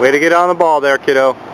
Way to get on the ball there, kiddo.